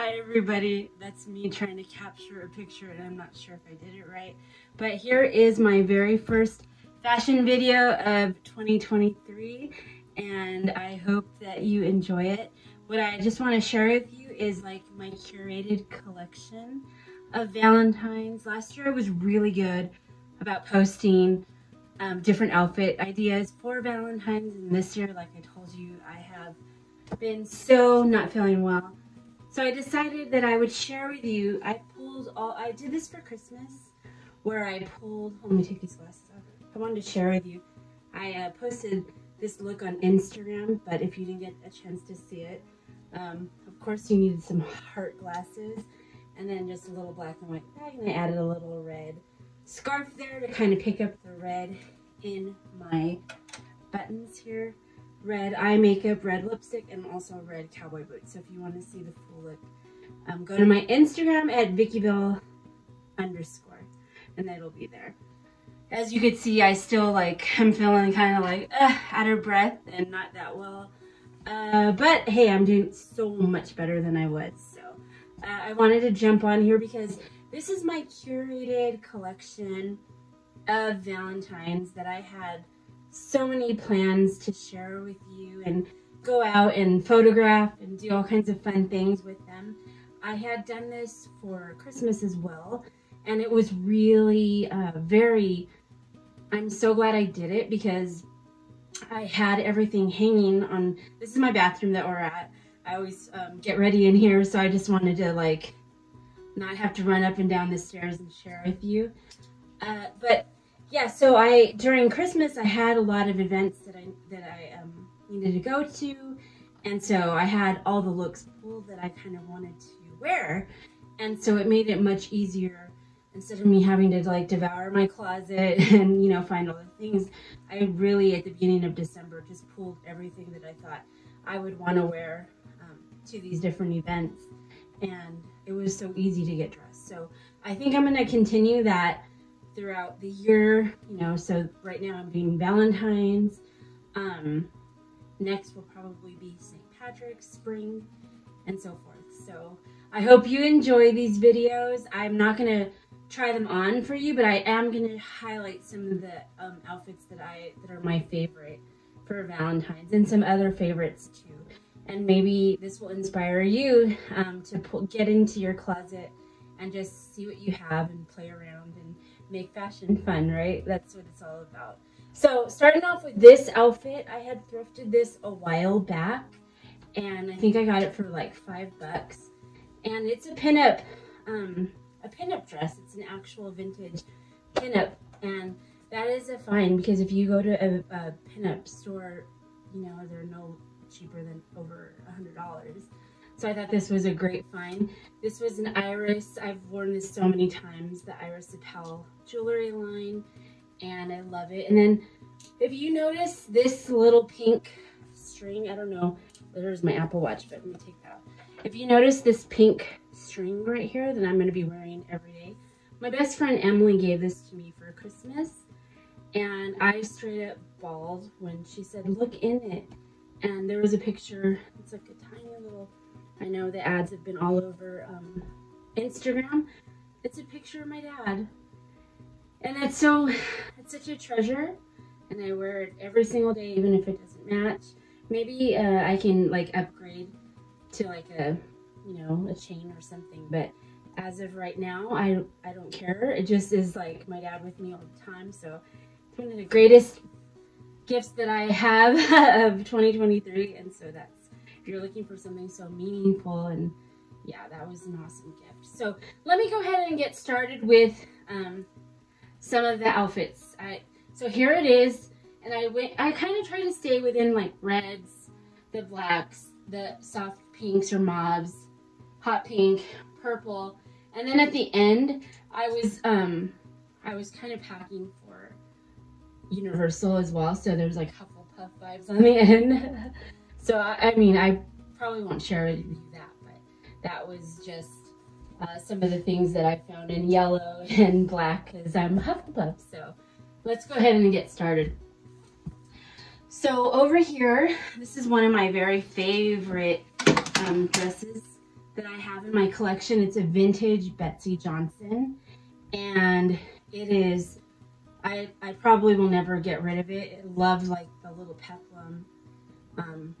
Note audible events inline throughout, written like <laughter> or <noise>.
Hi everybody, that's me trying to capture a picture and I'm not sure if I did it right. But here is my very first fashion video of 2023 and I hope that you enjoy it. What I just want to share with you is like my curated collection of Valentine's. Last year I was really good about posting um, different outfit ideas for Valentine's and this year, like I told you, I have been so not feeling well so I decided that I would share with you, I pulled all, I did this for Christmas, where I pulled, let me take these glasses off. I wanted to share with you. I uh, posted this look on Instagram, but if you didn't get a chance to see it, um, of course you needed some heart glasses, and then just a little black and white bag, and I added a little red scarf there to kind of pick up the red in my buttons here red eye makeup, red lipstick, and also red cowboy boots. So if you want to see the full look, um, go to my Instagram at VickyBell underscore, and it'll be there. As you can see, I still like, I'm feeling kind of like uh, out of breath and not that well. Uh, but hey, I'm doing so much better than I was. So uh, I wanted to jump on here because this is my curated collection of Valentines that I had so many plans to share with you and go out and photograph and do all kinds of fun things with them. I had done this for Christmas as well, and it was really uh, very. I'm so glad I did it because I had everything hanging on. This is my bathroom that we're at. I always um, get ready in here, so I just wanted to like not have to run up and down the stairs and share with you. Uh, but yeah, so I during Christmas I had a lot of events that I that I um, needed to go to, and so I had all the looks pulled that I kind of wanted to wear, and so it made it much easier instead of me having to like devour my closet <laughs> and you know find all the things. I really at the beginning of December just pulled everything that I thought I would want to wear um, to these different events, and it was so easy to get dressed. So I think I'm going to continue that throughout the year. You know, so right now I'm doing Valentine's. Um, next will probably be St. Patrick's, spring, and so forth. So I hope you enjoy these videos. I'm not going to try them on for you, but I am going to highlight some of the um, outfits that I that are my favorite for Valentine's and some other favorites too. And maybe this will inspire you um, to pull, get into your closet and just see what you have and play around and make fashion fun, right? That's what it's all about. So starting off with this outfit, I had thrifted this a while back and I think I got it for like five bucks. And it's a pinup, um, a pinup dress. It's an actual vintage pinup. And that is a fine because if you go to a, a pinup store, you know, they're no cheaper than over a hundred dollars. So I thought this was a great find. This was an Iris. I've worn this so many times, the Iris Apfel jewelry line, and I love it. And then if you notice this little pink string, I don't know, there's my Apple Watch, but let me take that off. If you notice this pink string right here that I'm going to be wearing every day, my best friend Emily gave this to me for Christmas, and I straight up bawled when she said, look in it. And there was a picture, it's like a tiny little I know the ads have been all over um, Instagram. It's a picture of my dad. And it's so, it's such a treasure. And I wear it every single day, even if it doesn't match. Maybe uh, I can like upgrade to like a, you know, a chain or something. But as of right now, I, I don't care. It just is like my dad with me all the time. So it's one of the greatest gifts that I have <laughs> of 2023. And so that's you're looking for something so meaningful and yeah, that was an awesome gift. So let me go ahead and get started with um, some of the outfits. I, so here it is, and I went. I kind of try to stay within like reds, the blacks, the soft pinks or mauves, hot pink, purple, and then at the end, I was um, I was kind of packing for Universal as well. So there's like Hufflepuff vibes on the end. <laughs> So, I mean, I probably won't share with you that, but that was just uh, some of the things that I found in yellow <laughs> and black because I'm Hufflepuff. So let's go ahead and get started. So over here, this is one of my very favorite um, dresses that I have in my collection. It's a vintage Betsey Johnson and it is, I, I probably will never get rid of it. It loves like the little peplum, um,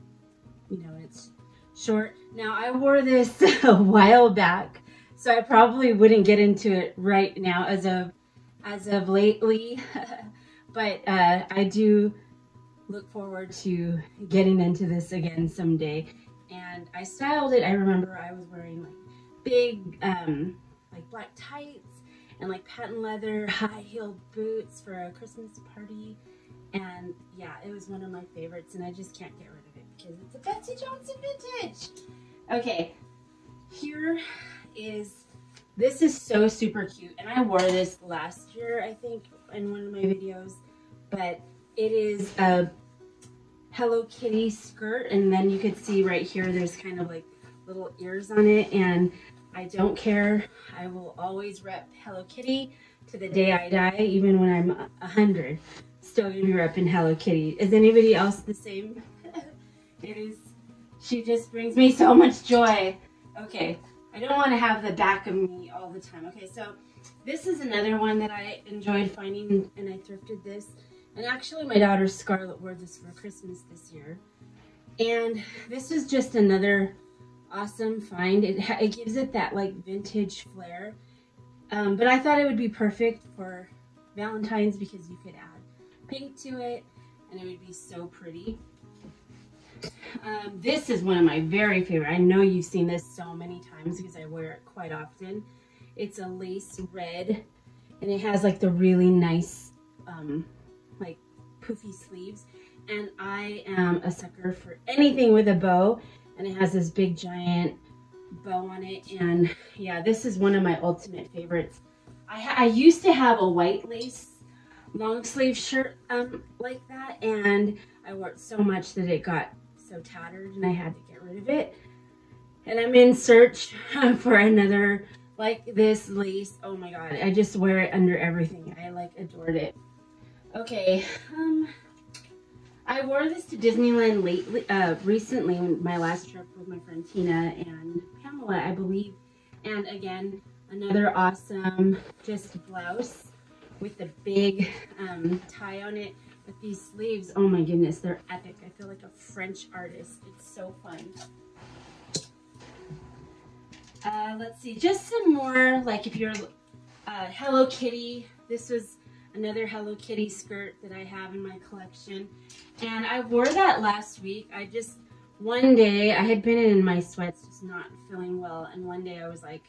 you know, it's short. Now I wore this <laughs> a while back, so I probably wouldn't get into it right now as of, as of lately, <laughs> but uh, I do look forward to getting into this again someday and I styled it. I remember I was wearing like big, um, like black tights and like patent leather <laughs> high heeled boots for a Christmas party. And yeah, it was one of my favorites and I just can't get rid of it because it's a Betsey Johnson vintage. Okay, here is, this is so super cute. And I wore this last year, I think, in one of my videos, but it is a Hello Kitty skirt and then you could see right here there's kind of like little ears on it and I don't care. I will always rep Hello Kitty to the day I die even when I'm a hundred. Still gonna be repping Hello Kitty. Is anybody else the same? It is, she just brings me so much joy. Okay, I don't want to have the back of me all the time. Okay, so this is another one that I enjoyed finding and I thrifted this. And actually my daughter Scarlett wore this for Christmas this year. And this is just another awesome find. It, it gives it that like vintage flair. Um, but I thought it would be perfect for Valentine's because you could add pink to it and it would be so pretty. Um, this is one of my very favorite. I know you've seen this so many times because I wear it quite often. It's a lace red and it has like the really nice um, like poofy sleeves. And I am a sucker for anything with a bow. And it has this big giant bow on it. And yeah, this is one of my ultimate favorites. I, I used to have a white lace long sleeve shirt um, like that. And I wore it so much that it got so tattered and I had to get rid of it. And I'm in search <laughs> for another like this lace. Oh my God, I just wear it under everything. I like adored it. Okay, um, I wore this to Disneyland lately, uh, recently, my last trip with my friend Tina and Pamela, I believe. And again, another awesome just blouse with the big um, tie on it with these sleeves. Oh my goodness, they're epic. I feel like a French artist. It's so fun. Uh, let's see, just some more, like if you're uh, Hello Kitty, this was another Hello Kitty skirt that I have in my collection. And I wore that last week. I just, one day, I had been in my sweats just not feeling well. And one day I was like,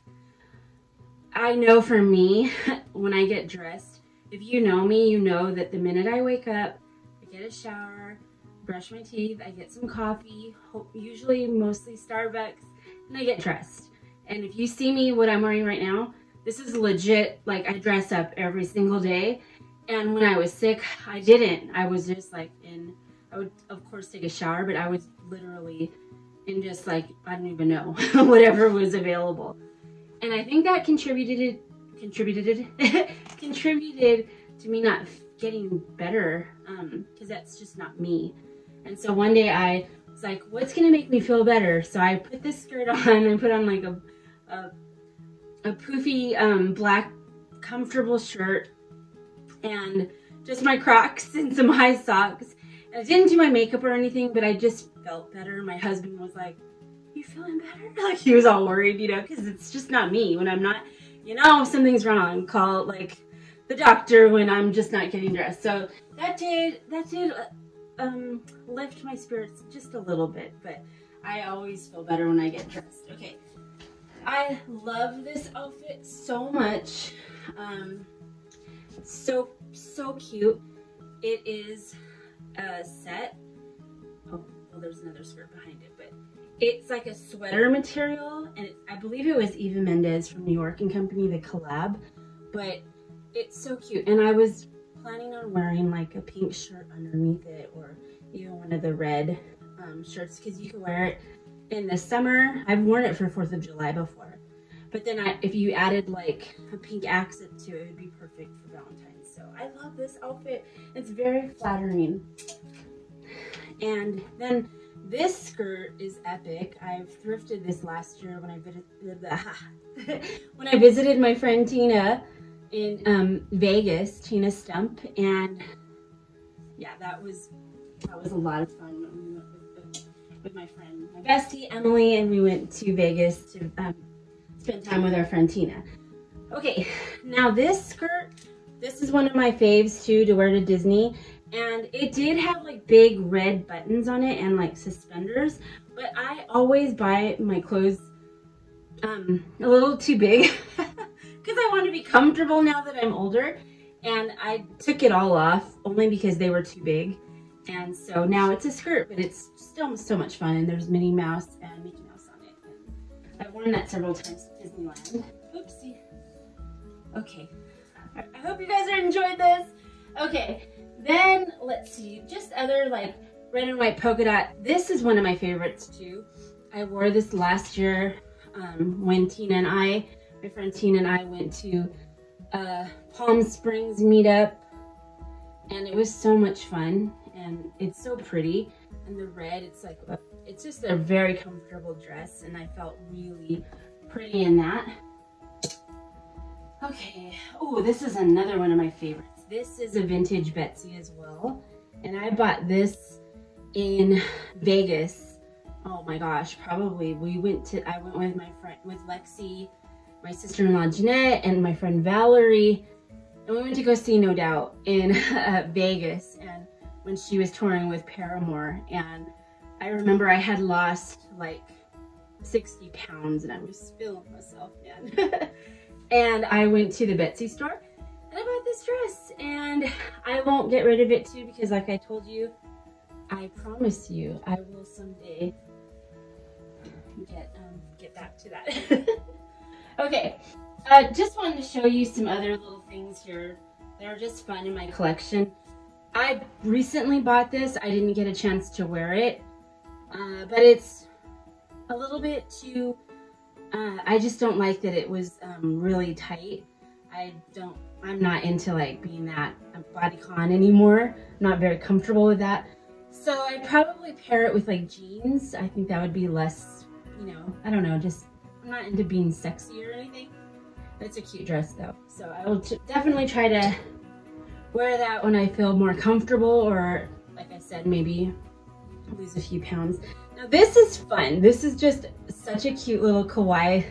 I know for me, <laughs> when I get dressed, if you know me, you know that the minute I wake up, I get a shower, brush my teeth, I get some coffee, usually mostly Starbucks, and I get dressed. And if you see me, what I'm wearing right now, this is legit, like I dress up every single day. And when I was sick, I didn't. I was just like in, I would of course take a shower, but I was literally in just like, I don't even know, <laughs> whatever was available. And I think that contributed, contributed, <laughs> contributed to me not getting better because um, that's just not me. And so one day I was like, what's to make me feel better? So I put this skirt <laughs> on and put on like a, a, a poofy um, black comfortable shirt and just my Crocs <laughs> and some high socks. And I didn't do my makeup or anything, but I just felt better. My husband was like, you feeling better? Like he was all worried, you know, because it's just not me. When I'm not, you know, something's wrong, call like the doctor when I'm just not getting dressed. So that did, that did uh, um, lift my spirits just a little bit, but I always feel better when I get dressed. Okay. I love this outfit so much. Um, so, so cute. It is a set. Oh, well, there's another skirt behind it, it's like a sweater material, and I believe it was Eva Mendes from New York and Company, the collab, but it's so cute. And I was planning on wearing like a pink shirt underneath it, or even one of the red um, shirts, because you can wear it in the summer. I've worn it for 4th of July before. But then I, if you added like a pink accent to it, it would be perfect for Valentine's. So I love this outfit. It's very flattering. And then this skirt is epic. I've thrifted this last year when I visited <laughs> when I visited my friend Tina in um, Vegas, Tina Stump, and yeah, that was that was a lot of fun with my friend, my bestie Emily, and we went to Vegas to um, spend time with our friend Tina. Okay, now this skirt, this is one of my faves too to wear to Disney. And it did have like big red buttons on it and like suspenders. But I always buy my clothes um, a little too big <laughs> because I want to be comfortable now that I'm older. And I took it all off only because they were too big. And so now it's a skirt, but it's still so much fun. And there's Minnie Mouse and Mickey Mouse on it. And I've worn that several times at Disneyland. Oopsie. Okay. I hope you guys are enjoyed this. Okay. Then let's see, just other like red and white polka dot. This is one of my favorites too. I wore this last year um, when Tina and I, my friend Tina and I went to uh, Palm Springs meetup. And it was so much fun and it's so pretty. And the red it's like a, it's just a very comfortable dress and I felt really pretty in that. Okay. Oh this is another one of my favorites this is a vintage Betsey as well. And I bought this in Vegas. Oh my gosh, probably we went to, I went with my friend, with Lexi, my sister-in-law Jeanette, and my friend Valerie. And we went to go see No Doubt in <laughs> uh, Vegas. And when she was touring with Paramore. And I remember I had lost like 60 pounds and I was feeling myself, man. <laughs> and I went to the Betsey store I bought this dress and I won't get rid of it too because like I told you, I promise you I will someday get um, get back to that. <laughs> okay, uh, just wanted to show you some other little things here that are just fun in my collection. I recently bought this. I didn't get a chance to wear it, uh, but it's a little bit too, uh, I just don't like that it was um, really tight. I don't I'm not into like being that bodycon anymore. I'm not very comfortable with that. So I'd probably pair it with like jeans. I think that would be less, you know, I don't know, just, I'm not into being sexy or anything. It's a cute dress though. So I will definitely try to wear that when I feel more comfortable or like I said, maybe lose a few pounds. Now this is fun. This is just such a cute little kawaii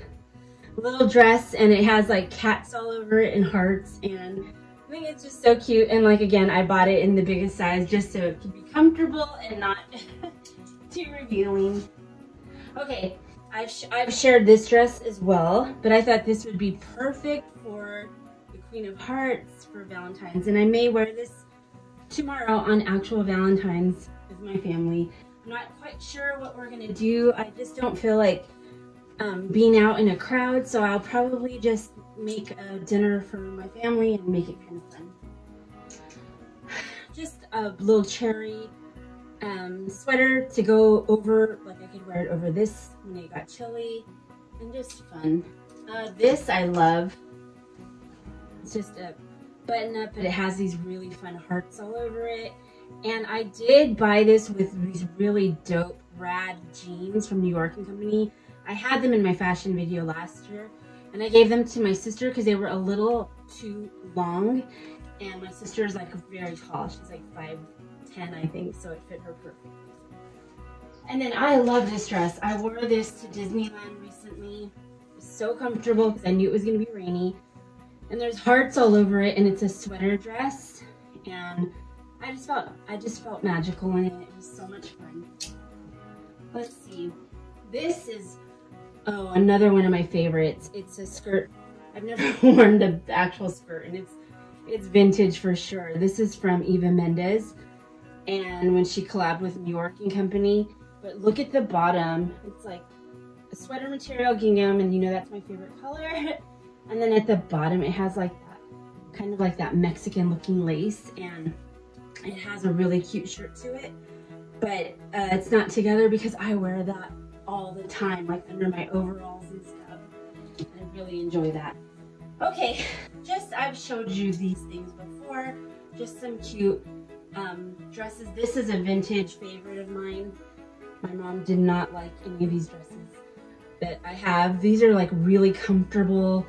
little dress and it has like cats all over it and hearts and I think it's just so cute and like again I bought it in the biggest size just so it could be comfortable and not <laughs> too revealing. Okay, I've, sh I've shared this dress as well, but I thought this would be perfect for the Queen of Hearts for Valentine's and I may wear this tomorrow on actual Valentine's with my family. I'm not quite sure what we're gonna do. I just don't feel like um, being out in a crowd, so I'll probably just make a dinner for my family and make it kind of fun. Just a little cherry um, sweater to go over, like I could wear it over this when it got chilly, and just fun. Uh, this I love. It's just a button up, but it has these really fun hearts all over it. And I did buy this with these really dope, rad jeans from New York and Company. I had them in my fashion video last year and I gave them to my sister because they were a little too long and my sister is like very tall. She's like 5'10 I think, so it fit her perfectly. And then I love this dress. I wore this to Disneyland recently. It was so comfortable because I knew it was going to be rainy. And there's hearts all over it and it's a sweater dress. And I just felt I just felt magical in it. It was so much fun. Let's see. This is Oh, another one of my favorites. It's a skirt. I've never <laughs> worn the actual skirt and it's it's vintage for sure. This is from Eva Mendes and when she collabed with New York and Company. But look at the bottom. It's like a sweater material gingham and you know that's my favorite color. <laughs> and then at the bottom it has like that kind of like that Mexican looking lace and it has a really cute shirt to it. But uh, it's not together because I wear that all the time, like under my overalls and stuff. I really enjoy that. Okay, just I've showed you these things before. Just some cute um, dresses. This is a vintage favorite of mine. My mom did not like any of these dresses that I have. These are like really comfortable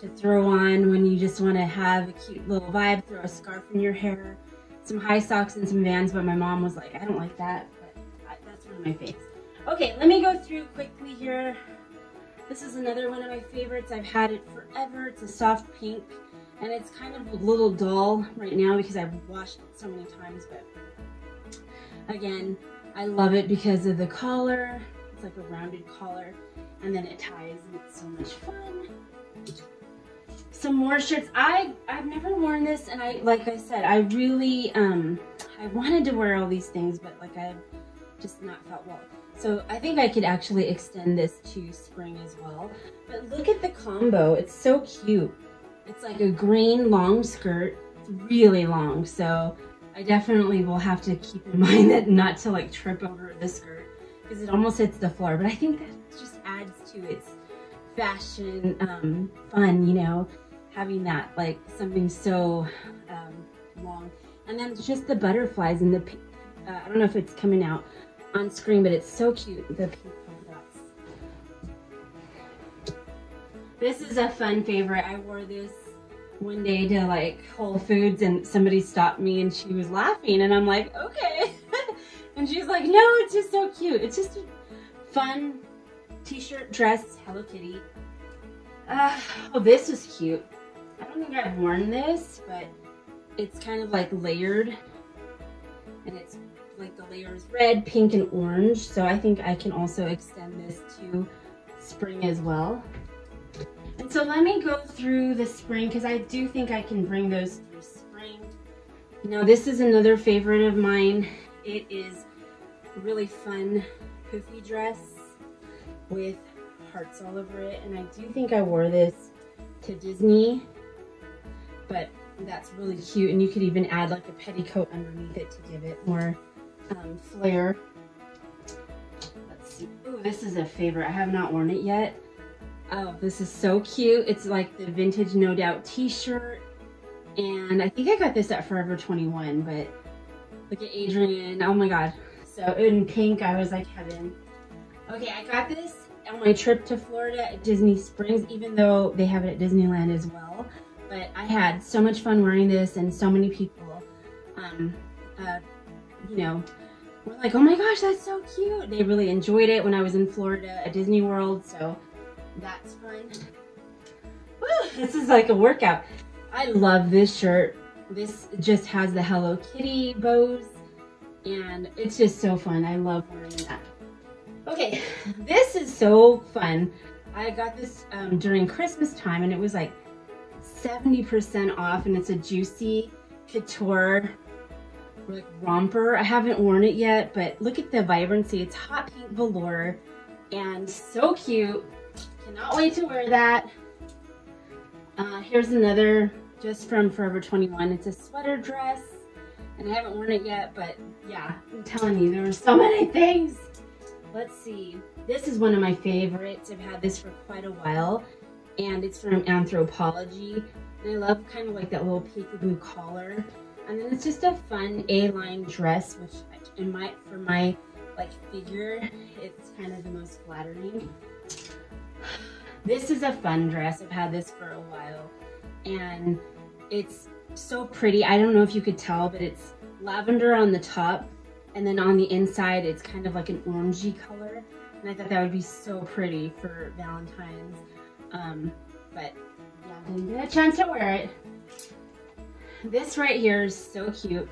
to throw on when you just want to have a cute little vibe, throw a scarf in your hair, some high socks and some Vans, but my mom was like, I don't like that, but that's one of my faves. Okay, let me go through quickly here. This is another one of my favorites. I've had it forever. It's a soft pink and it's kind of a little dull right now because I've washed it so many times, but again, I love it because of the collar. It's like a rounded collar and then it ties and it's so much fun. Some more shirts. I, I've never worn this and I, like I said, I really, um, I wanted to wear all these things, but like I've just not felt well. So I think I could actually extend this to spring as well. But look at the combo. It's so cute. It's like a green long skirt. It's really long. So I definitely will have to keep in <laughs> mind that not to like trip over the skirt because it almost hits the floor. But I think that just adds to its fashion um, fun, you know, having that like something so um, long. And then just the butterflies and the, uh, I don't know if it's coming out on screen, but it's so cute, the pink dots. This is a fun favorite. I wore this one day to like Whole Foods and somebody stopped me and she was laughing and I'm like, okay. <laughs> and she's like, no, it's just so cute. It's just a fun t-shirt, dress, Hello Kitty. Uh, oh, this is cute. I don't think I've worn this, but it's kind of like layered and it's like the layers red, pink, and orange. So I think I can also extend this to spring as well. And so let me go through the spring because I do think I can bring those through spring. Now this is another favorite of mine. It is really fun poofy dress with hearts all over it. And I do think I wore this to Disney, but that's really cute. And you could even add like a petticoat underneath it to give it more um, flare. Let's see. Ooh, this is a favorite. I have not worn it yet. Oh, this is so cute. It's like the vintage No Doubt t-shirt. And I think I got this at Forever 21, but look at Adrian. Oh my God. So in pink, I was like heaven. Okay, I got this on my trip to Florida at Disney Springs, even though they have it at Disneyland as well. But I had so much fun wearing this and so many people, um, uh, you know, were like, oh my gosh, that's so cute. They really enjoyed it when I was in Florida at Disney World. So that's fun. Woo, this is like a workout. I love this shirt. This just has the Hello Kitty bows and it's just so fun. I love wearing that. Okay, this is so fun. I got this um, during Christmas time and it was like 70% off and it's a juicy couture romper. I haven't worn it yet, but look at the vibrancy. It's hot pink velour and so cute. Cannot wait to wear that. Uh, here's another just from Forever 21. It's a sweater dress and I haven't worn it yet, but yeah, I'm telling you, there are so <laughs> many things. Let's see. This is one of my favorites. I've had this for quite a while and it's from Anthropologie. And I love kind of like that little peekaboo collar. And then it's just a fun A-line dress, which in my for my like figure, it's kind of the most flattering. This is a fun dress. I've had this for a while. And it's so pretty. I don't know if you could tell, but it's lavender on the top. And then on the inside, it's kind of like an orangey color. And I thought that would be so pretty for Valentine's. Um, but yeah, didn't get a chance to wear it. This right here is so cute.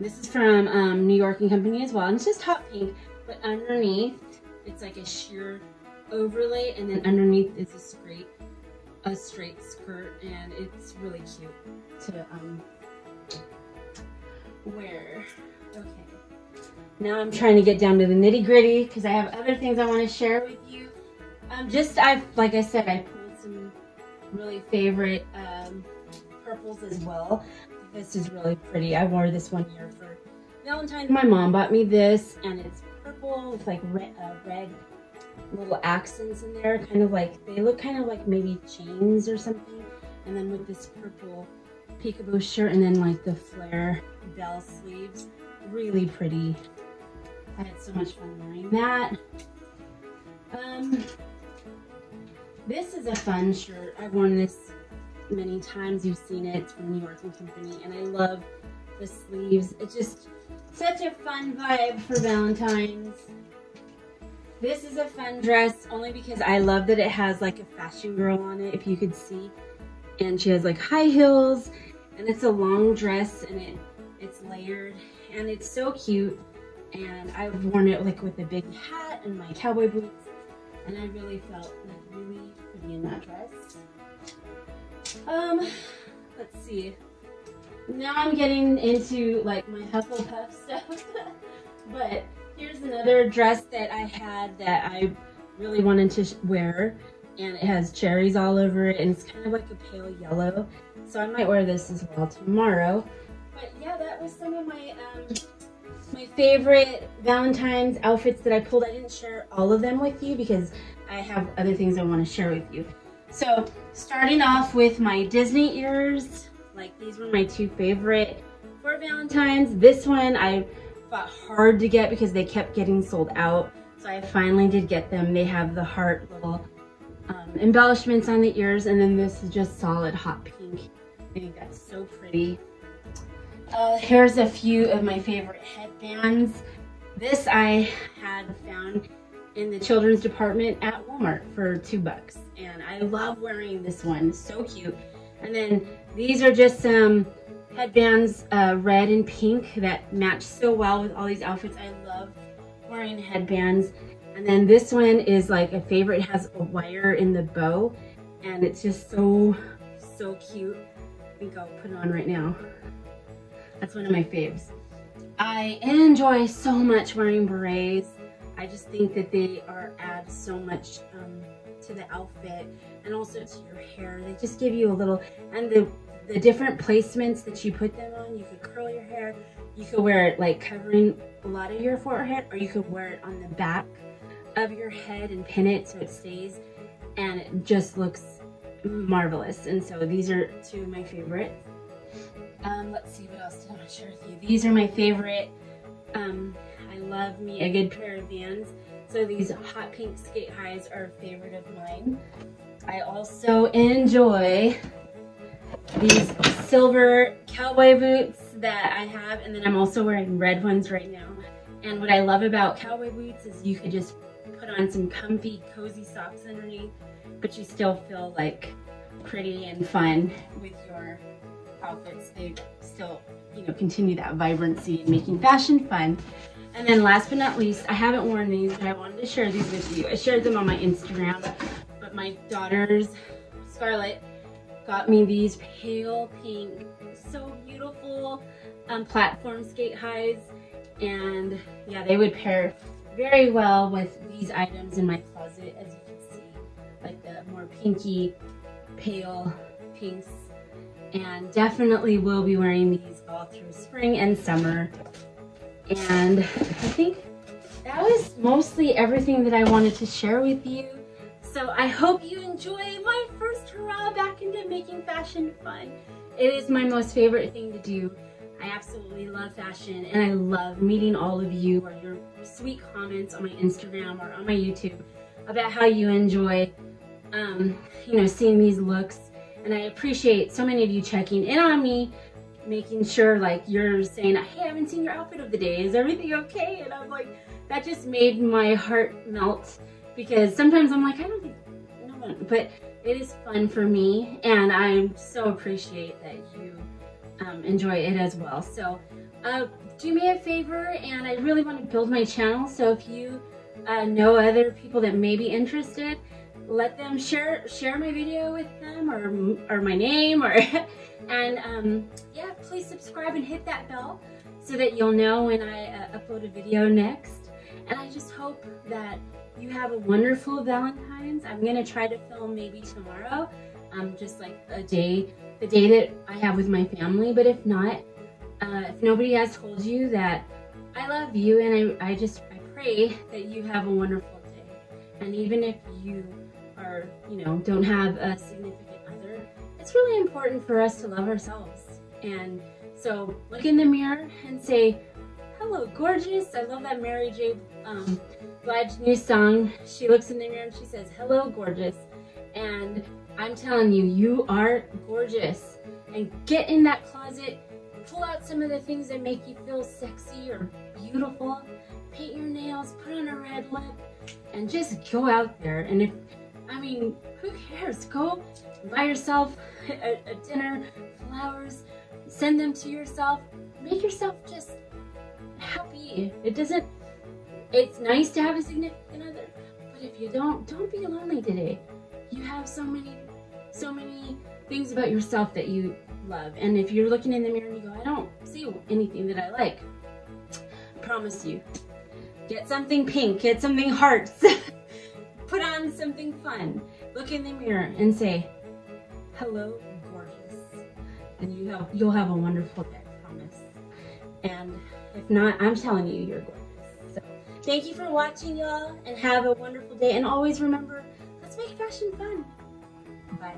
This is from um, New York and Company as well. And it's just hot pink, but underneath, it's like a sheer overlay and then underneath is a straight a straight skirt and it's really cute to um wear okay now i'm trying to get down to the nitty gritty because i have other things i want to share with you um just i've like i said i pulled some really favorite um purples as well this is really pretty i wore this one year for valentine's my mom bought me this and it's purple with like red, uh, red little accents in there, kind of like, they look kind of like maybe chains or something. And then with this purple peekaboo shirt and then like the flare bell sleeves. Really pretty. I had so much fun wearing that. Um, this is a fun shirt. I've worn this many times. You've seen it. From New York and Company. And I love the sleeves. It's just such a fun vibe for Valentine's. This is a fun dress only because I love that it has like a fashion girl on it, if you could see. And she has like high heels and it's a long dress and it it's layered and it's so cute. And I've worn it like with a big hat and my cowboy boots and I really felt like really pretty in that dress. Um, let's see. Now I'm getting into like my Hufflepuff <laughs> stuff, but here's another dress that I had that I really wanted to wear and it has cherries all over it and it's kind of like a pale yellow. So I might wear this as well tomorrow. But yeah, that was some of my um, my favorite Valentine's outfits that I pulled. I didn't share all of them with you because I have other things I want to share with you. So starting off with my Disney ears, like these were my two favorite for Valentine's. This one I fought hard to get because they kept getting sold out. So I finally did get them. They have the heart little um, embellishments on the ears and then this is just solid hot pink. I think that's so pretty. Uh, here's a few of my favorite headbands. This I had found in the children's department at Walmart for two bucks. And I love wearing this one, so cute. And then these are just some headbands, uh, red and pink that match so well with all these outfits. I love wearing headbands. And then this one is like a favorite. It has a wire in the bow and it's just so, so cute. I think I'll put it on right now. That's one of my faves. I enjoy so much wearing berets. I just think that they are add so much um, to the outfit and also to your hair. They just give you a little, and the, the different placements that you put them on, you could curl your hair, you could wear it like covering a lot of your forehead, or you could wear it on the back of your head and pin it so it stays, and it just looks marvelous. And so these are two of my favorites. Um, let's see, what else did I want to share with you? These are my favorite. Um, love me a good pair of Vans. So these hot pink skate highs are a favorite of mine. I also enjoy these silver cowboy boots that I have, and then I'm also wearing red ones right now. And what I love about cowboy boots is you could just put on some comfy, cozy socks underneath, but you still feel like pretty and fun with your outfits. They still, you know, continue that vibrancy and making fashion fun. And then last but not least, I haven't worn these, but I wanted to share these with you. I shared them on my Instagram, but my daughters, Scarlett, got me these pale pink, so beautiful um, platform skate highs. And yeah, they would pair very well with these items in my closet, as you can see, like the more pinky, pale pinks. And definitely will be wearing these all through spring and summer. And I think that was mostly everything that I wanted to share with you. So I hope you enjoy my first hurrah back into making fashion fun. It is my most favorite thing to do. I absolutely love fashion and I love meeting all of you or your sweet comments on my Instagram or on my YouTube about how you enjoy, um, you know, seeing these looks. And I appreciate so many of you checking in on me making sure like you're saying, hey, I haven't seen your outfit of the day. Is everything okay? And I'm like, that just made my heart melt because sometimes I'm like, I don't think, no one, but it is fun for me and I so appreciate that you um, enjoy it as well. So uh, do me a favor and I really want to build my channel. So if you uh, know other people that may be interested, let them share share my video with them or, or my name or <laughs> and um, yeah please subscribe and hit that bell so that you'll know when I uh, upload a video next. And I just hope that you have a wonderful Valentine's. I'm gonna try to film maybe tomorrow um, just like a day the day that I have with my family. But if not uh, if nobody has told you that I love you and I, I just I pray that you have a wonderful day. And even if you or, you know, don't have a significant other, it's really important for us to love ourselves. And so look in the mirror and say, hello, gorgeous. I love that Mary J. Um, Blige new song. She looks in the mirror and she says, hello, gorgeous. And I'm telling you, you are gorgeous. And get in that closet, pull out some of the things that make you feel sexy or beautiful. Paint your nails, put on a red lip, and just go out there. And if, I mean, who cares? Go buy yourself a, a dinner, flowers, send them to yourself. Make yourself just happy. It doesn't, it's nice to have a significant other, but if you don't, don't be lonely today. You have so many, so many things about yourself that you love. And if you're looking in the mirror and you go, I don't see anything that I like, I promise you, get something pink, get something hearts, <laughs> put on something fun, look in the mirror and say, hello, gorgeous. And you have, you'll have a wonderful day, I promise. And if not, I'm telling you, you're gorgeous. So thank you for watching, y'all, and have a wonderful day. And always remember, let's make fashion fun. Bye.